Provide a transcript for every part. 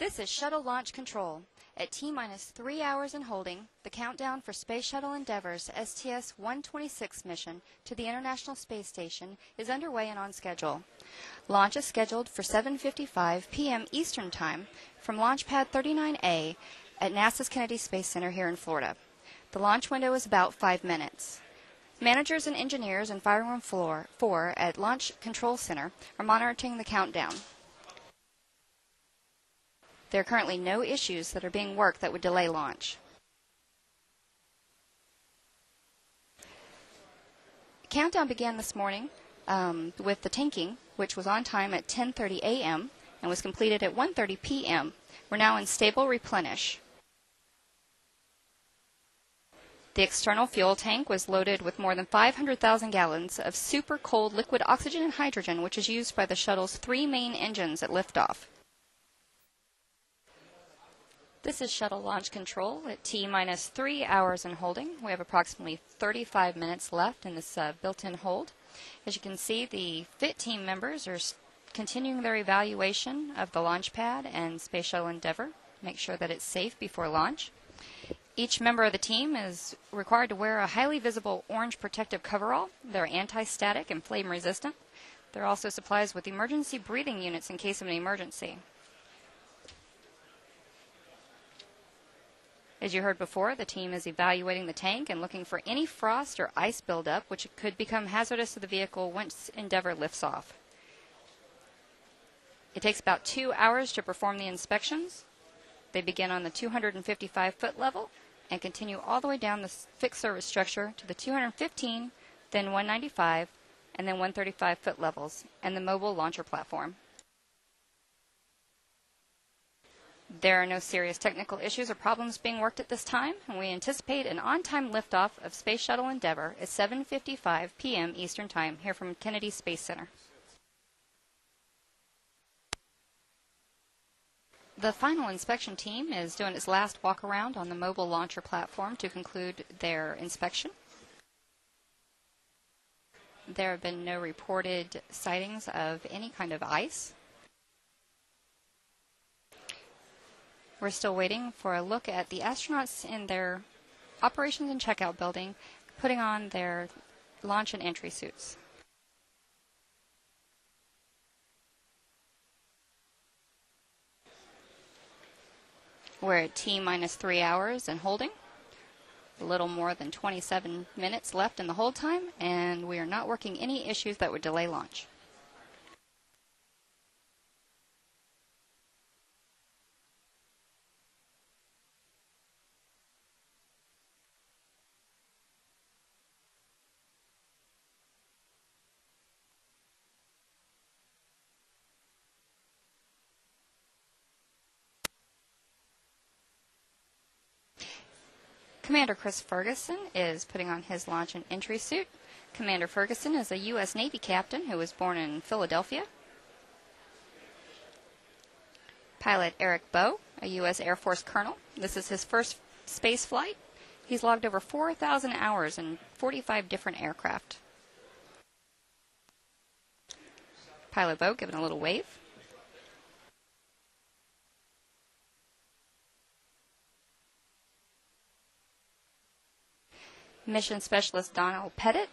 This is Shuttle Launch Control. At T minus three hours and holding, the countdown for Space Shuttle Endeavour's STS 126 mission to the International Space Station is underway and on schedule. Launch is scheduled for 7:55 p.m. Eastern Time from Launch Pad 39A at NASA's Kennedy Space Center here in Florida. The launch window is about five minutes. Managers and engineers in Fire Room Floor 4 at Launch Control Center are monitoring the countdown. There are currently no issues that are being worked that would delay launch. Countdown began this morning um, with the tanking, which was on time at 10:30 a.m. and was completed at 1:30 p.m. We're now in stable replenish. The external fuel tank was loaded with more than 500,000 gallons of super cold liquid oxygen and hydrogen, which is used by the shuttle's three main engines at liftoff. This is shuttle launch control at T minus three hours in holding. We have approximately 35 minutes left in this uh, built in hold. As you can see, the FIT team members are continuing their evaluation of the launch pad and Space Shuttle Endeavour. Make sure that it's safe before launch. Each member of the team is required to wear a highly visible orange protective coverall. They're anti static and flame resistant. They're also supplied with emergency breathing units in case of an emergency. As you heard before, the team is evaluating the tank and looking for any frost or ice buildup which could become hazardous to the vehicle once Endeavour lifts off. It takes about two hours to perform the inspections. They begin on the 255 foot level and continue all the way down the fixed service structure to the 215, then 195, and then 135 foot levels, and the mobile launcher platform. There are no serious technical issues or problems being worked at this time, and we anticipate an on-time liftoff of Space Shuttle Endeavour at 7:55 p.m. Eastern Time here from Kennedy Space Center. The final inspection team is doing its last walk around on the mobile launcher platform to conclude their inspection. There have been no reported sightings of any kind of ice We're still waiting for a look at the astronauts in their operations and checkout building putting on their launch and entry suits. We're at T minus three hours and holding. A little more than 27 minutes left in the hold time, and we are not working any issues that would delay launch. Commander Chris Ferguson is putting on his launch and entry suit. Commander Ferguson is a U.S. Navy captain who was born in Philadelphia. Pilot Eric Boe, a U.S. Air Force colonel. This is his first space flight. He's logged over 4,000 hours in 45 different aircraft. Pilot Boe giving a little wave. Mission Specialist Donald Pettit.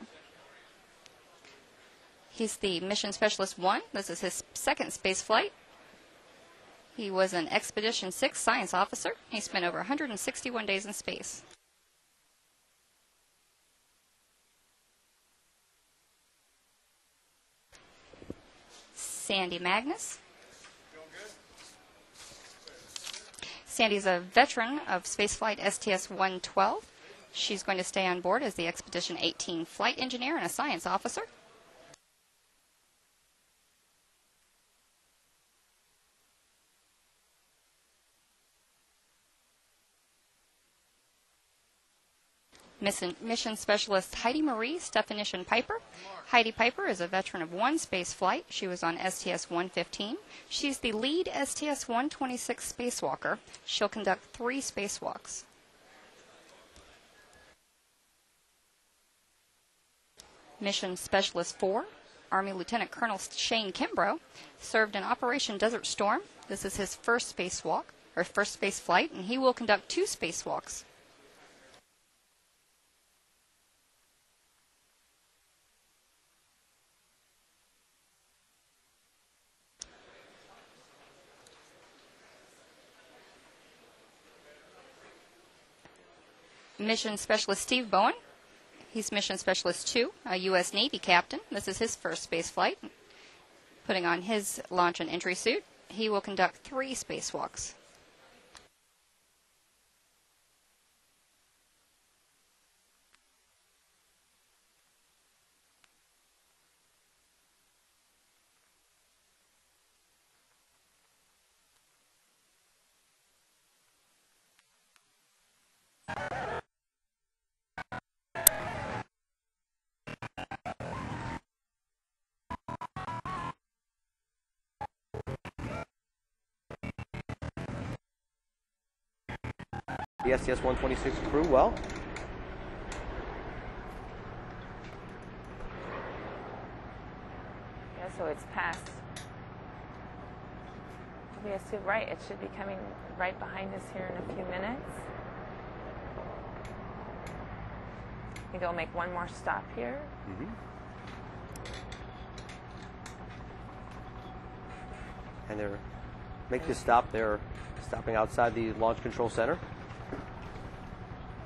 He's the Mission Specialist 1. This is his second space flight. He was an Expedition 6 science officer. He spent over 161 days in space. Sandy Magnus. Sandy's a veteran of spaceflight STS 112. She's going to stay on board as the Expedition 18 flight engineer and a science officer. Mission Specialist Heidi Marie Stefanyshyn-Piper. Heidi Piper is a veteran of one space flight. She was on STS 115. She's the lead STS 126 spacewalker. She'll conduct three spacewalks. Mission Specialist 4, Army Lieutenant Colonel Shane Kimbrough, served in Operation Desert Storm. This is his first spacewalk, or first space flight, and he will conduct two spacewalks. Mission Specialist Steve Bowen. He's Mission Specialist 2, a U.S. Navy captain. This is his first space flight. Putting on his launch and entry suit, he will conduct three spacewalks. The STS-126 crew well. Yeah, so it's past VS2. Right, it should be coming right behind us here in a few minutes. I think I'll make one more stop here. Mm-hmm. And they're make this stop. They're stopping outside the launch control center.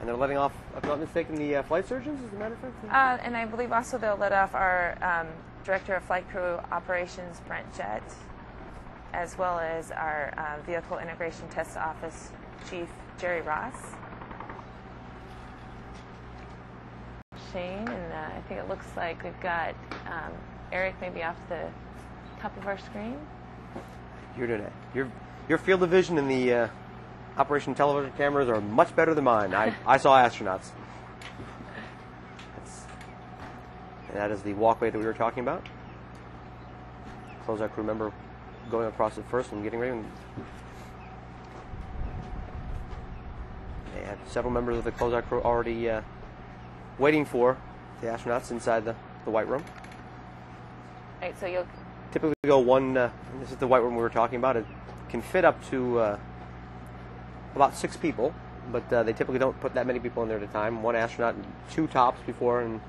And they're letting off, if I'm not mistaken, the uh, flight surgeons, as a matter of fact? Uh, and I believe also they'll let off our um, Director of Flight Crew Operations, Brent Jett, as well as our uh, Vehicle Integration Test Office Chief, Jerry Ross. Shane, and uh, I think it looks like we've got um, Eric maybe off the top of our screen. You're doing it. Your, your field of vision in the uh, operation television cameras are much better than mine. I, I saw astronauts. That's, and that is the walkway that we were talking about. Close our crew member going across it first and getting ready. And they had several members of the closeout crew already uh, waiting for the astronauts inside the, the white room. Right, so you'll typically go one. Uh, this is the white room we were talking about. It can fit up to uh, about six people, but uh, they typically don't put that many people in there at a time. One astronaut, two tops before, and, and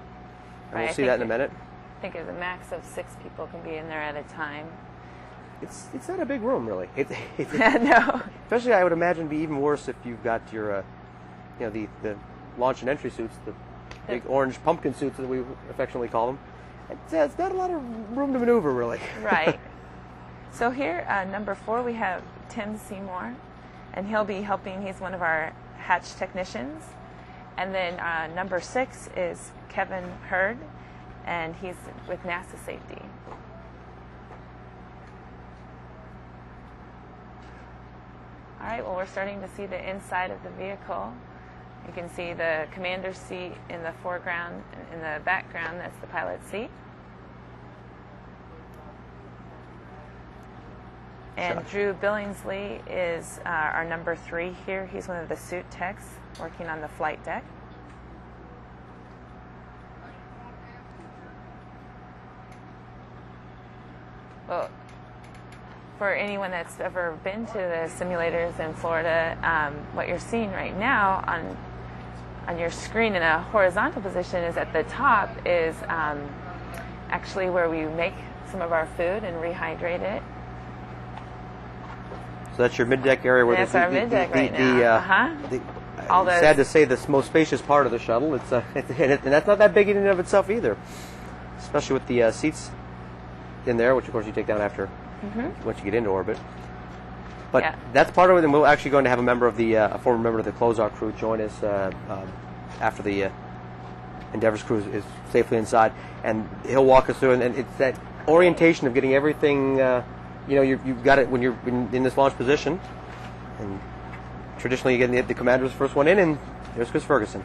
Right, we'll see that in a minute. I think a max of six people can be in there at a time. It's it's not a big room really. It, it, no. especially, I would imagine, be even worse if you've got your, uh, you know, the the launch and entry suits, the big orange pumpkin suits that we affectionately call them. It's, uh, it's not a lot of room to maneuver really. Right. So here, uh, number four, we have Tim Seymour, and he'll be helping. He's one of our hatch technicians. And then uh, number six is Kevin Hurd, and he's with NASA Safety. All right, well, we're starting to see the inside of the vehicle. You can see the commander's seat in the foreground. In the background, that's the pilot's seat. And Gotcha. Drew Billingsley is uh, our number three here. He's one of the suit techs working on the flight deck. Well, for anyone that's ever been to the simulators in Florida, um, what you're seeing right now on on your screen in a horizontal position is at the top is um, actually where we make some of our food and rehydrate it. So that's your mid deck area where That's the, our the, mid-deck the, right the, now. Uh, Uh-huh. the, All those- sad to say this most spacious part of the shuttle. It's uh, and that's not that big in and of itself either, especially with the uh, seats in there, which of course you take down after once you get into orbit. But Mm-hmm. Yeah. that's part of it, and we're actually going to have a member of the uh, a former member of the closeout crew join us uh, um, after the uh, Endeavour's crew is, is safely inside, and he'll walk us through. And, and it's that orientation of getting everything. You know, you, you've got it when you're in, in this launch position, and traditionally, again, the, the commander was the first one in, and there's Chris Ferguson.